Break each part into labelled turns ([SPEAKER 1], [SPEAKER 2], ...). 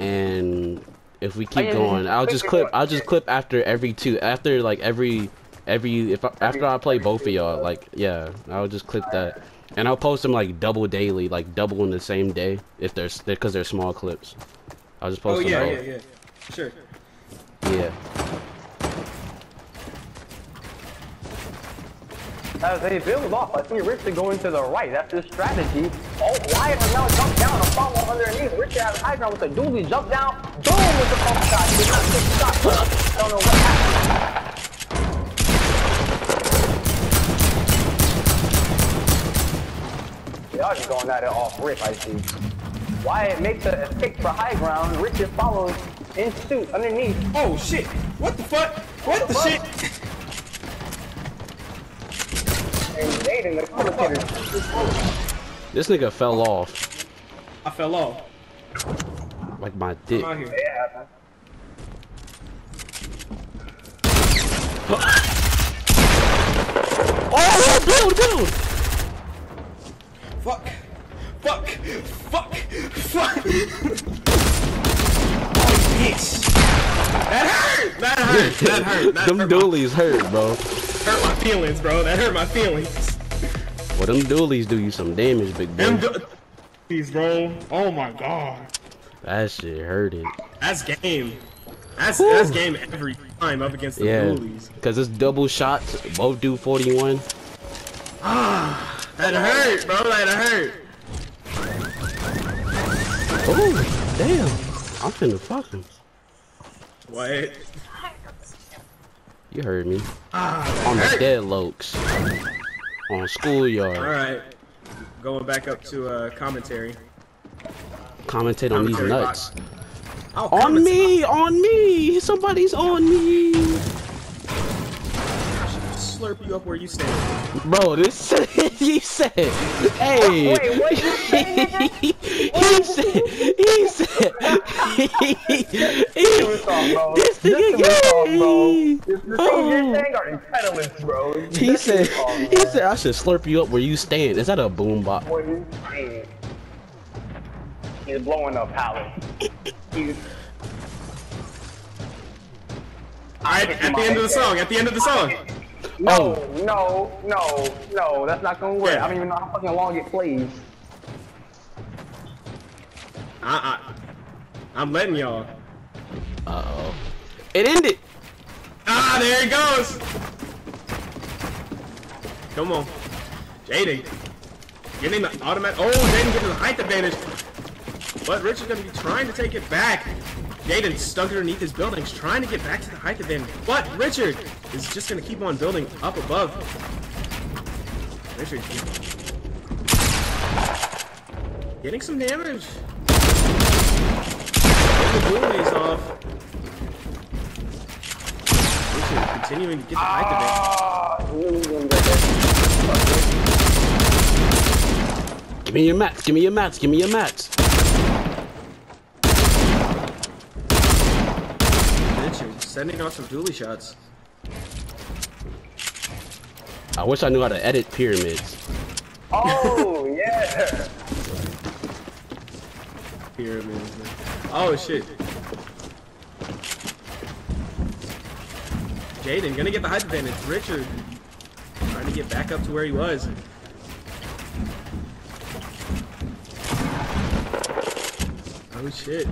[SPEAKER 1] and if we
[SPEAKER 2] Oh,
[SPEAKER 1] keep
[SPEAKER 2] yeah,
[SPEAKER 1] going, I'll just clip. I'll just clip after every two. After like every every if I, after I play both of y'all, like yeah, I'll just clip that, and I'll post them like double daily, like double in the same day if they're because they're small clips. I'll just
[SPEAKER 3] Oh
[SPEAKER 1] post
[SPEAKER 3] yeah,
[SPEAKER 1] them
[SPEAKER 3] yeah,
[SPEAKER 1] both.
[SPEAKER 3] yeah. Sure.
[SPEAKER 1] Yeah.
[SPEAKER 2] As they build off, I see Richard going to the right. That's his strategy. Oh, Wyatt has now jumped down and follow underneath. Richard has high ground with a dually jump down. Boom with the pump shot. He did not the shot. I don't know what happened. Y'all just going at it off rip, I see. Wyatt makes a escape for high ground. Richard follows in suit underneath.
[SPEAKER 3] Oh shit! What the fuck? What the shit?
[SPEAKER 2] And Jaden, the commentator,
[SPEAKER 1] This nigga fell off
[SPEAKER 3] I fell off.
[SPEAKER 1] like my dick.
[SPEAKER 3] I'm out here.
[SPEAKER 2] yeah,
[SPEAKER 1] Oh, oh build, build.
[SPEAKER 3] Fuck. Fuck. Fuck. Fuck. oh, bitch. That hurt. That hurt. That hurt. That
[SPEAKER 1] Them
[SPEAKER 3] hurt,
[SPEAKER 1] hurt, bro.
[SPEAKER 3] Hurt my feelings, bro. That hurt my feelings.
[SPEAKER 1] Well, them dualies do you some damage, big
[SPEAKER 3] Them
[SPEAKER 1] boy.
[SPEAKER 3] These bro. Oh my god.
[SPEAKER 1] That shit hurted.
[SPEAKER 3] That's game. That's that's game every time up against the
[SPEAKER 1] Yeah,
[SPEAKER 3] bullies.
[SPEAKER 1] because it's double shots. Both do 41.
[SPEAKER 3] Ah, That hurt, bro. That hurt.
[SPEAKER 1] Oh, damn. I'm finna fuck him.
[SPEAKER 3] What?
[SPEAKER 1] You heard me.
[SPEAKER 3] Ah,
[SPEAKER 1] On the dead lokes. On schoolyard.
[SPEAKER 3] All right. Going back up to uh, commentary.
[SPEAKER 1] Commentate on these nuts.
[SPEAKER 3] I'll
[SPEAKER 1] On me! On me! Somebody's on me!
[SPEAKER 3] Slurp you up where you stand.
[SPEAKER 1] Bro, this he said, hey,
[SPEAKER 2] Wait, what you say,
[SPEAKER 1] he said, he said,
[SPEAKER 2] This off, bro.
[SPEAKER 1] this
[SPEAKER 2] This
[SPEAKER 1] nigga
[SPEAKER 2] is bro.
[SPEAKER 1] gay.
[SPEAKER 2] The
[SPEAKER 1] Oh.
[SPEAKER 2] you're impediments, bro.
[SPEAKER 1] He said,
[SPEAKER 2] is
[SPEAKER 1] he said, I should slurp you up where you stand. Is that a boombox?
[SPEAKER 2] What you saying? He's blowing up pallet. He's
[SPEAKER 3] Alright, at the end of the song, at the end of the song.
[SPEAKER 2] no,
[SPEAKER 1] Oh.
[SPEAKER 2] no, no, no. That's not gonna work.
[SPEAKER 3] Yeah.
[SPEAKER 2] I don't even know how fucking long it plays.
[SPEAKER 3] I, I, I'm letting y'all.
[SPEAKER 1] Uh oh. It ended.
[SPEAKER 3] Ah, there it goes. Come on. Jaden. Getting the automatic. Oh, Jaden getting the height advantage. But Richard's gonna be trying to take it back. Jaden stuck underneath his buildings, trying to get back to the height advantage. But Richard is just gonna keep on building up above. Richard getting some damage. The bullies off.
[SPEAKER 2] He was gonna get that.
[SPEAKER 1] Give me your mats. Give me your mats. Give me your mats.
[SPEAKER 3] Richard sending out some dually shots.
[SPEAKER 1] I wish I knew how to edit pyramids.
[SPEAKER 2] Oh yeah.
[SPEAKER 3] Pyramids. Oh shit. Jaden gonna get the height advantage. Richard trying to get back up to where he was. Oh shit.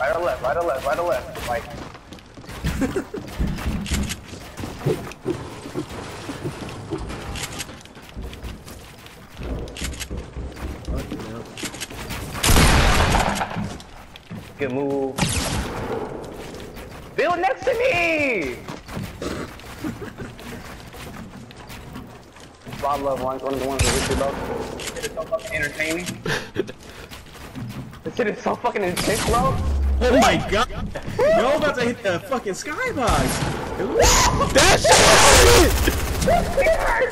[SPEAKER 2] Right or left? Right or left? Right or left? Right. Good move. Build next to me! Bob Love one, one of the ones that Richard loves. This shit is so fucking entertaining. this shit is so fucking intense, bro.
[SPEAKER 3] Oh my god! Yo, about to hit the fucking skybox!
[SPEAKER 1] That shit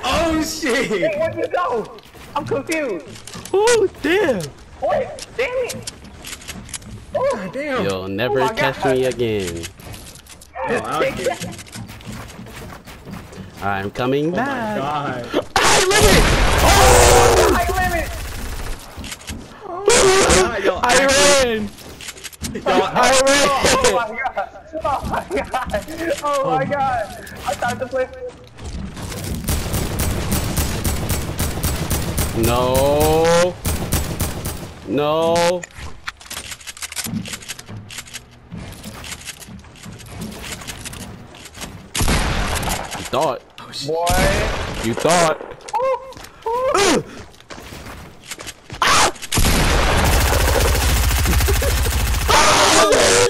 [SPEAKER 3] Oh shit!
[SPEAKER 2] Hey, where'd you go? I'm confused.
[SPEAKER 1] Oh, damn.
[SPEAKER 2] Wait, damn it.
[SPEAKER 3] God damn!
[SPEAKER 1] You'll never
[SPEAKER 2] Oh
[SPEAKER 1] catch
[SPEAKER 2] God.
[SPEAKER 1] me again.
[SPEAKER 3] Oh,
[SPEAKER 1] I'm coming
[SPEAKER 3] oh
[SPEAKER 1] back.
[SPEAKER 3] My God.
[SPEAKER 1] I
[SPEAKER 2] live Oh,
[SPEAKER 1] I live
[SPEAKER 3] oh ah, God,
[SPEAKER 1] I
[SPEAKER 2] actually...
[SPEAKER 1] ran. I ran.
[SPEAKER 2] Oh my God. Oh my God. Oh my God. I thought the play.
[SPEAKER 1] No. No. thought.
[SPEAKER 2] What?
[SPEAKER 1] You thought.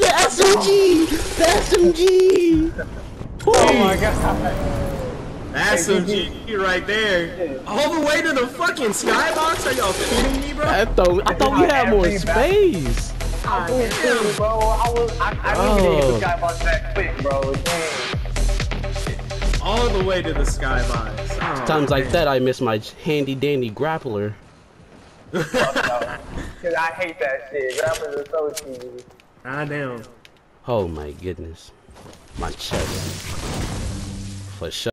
[SPEAKER 1] the SMG! The SMG!
[SPEAKER 2] Oh my god.
[SPEAKER 3] That's SMG right there. All the way to the fucking skybox? Are y'all kidding me, bro?
[SPEAKER 1] I thought, I thought we had more space.
[SPEAKER 2] I, I, I, I, I, I, I, I, I, I, I, I,
[SPEAKER 3] all the way to the skybox. Oh,
[SPEAKER 1] Times
[SPEAKER 3] man.
[SPEAKER 1] like that, I miss my handy dandy grappler.
[SPEAKER 2] Because I hate that shit. Grapplers are so cheesy.
[SPEAKER 3] I damn.
[SPEAKER 1] Oh my goodness. My chest. For sure.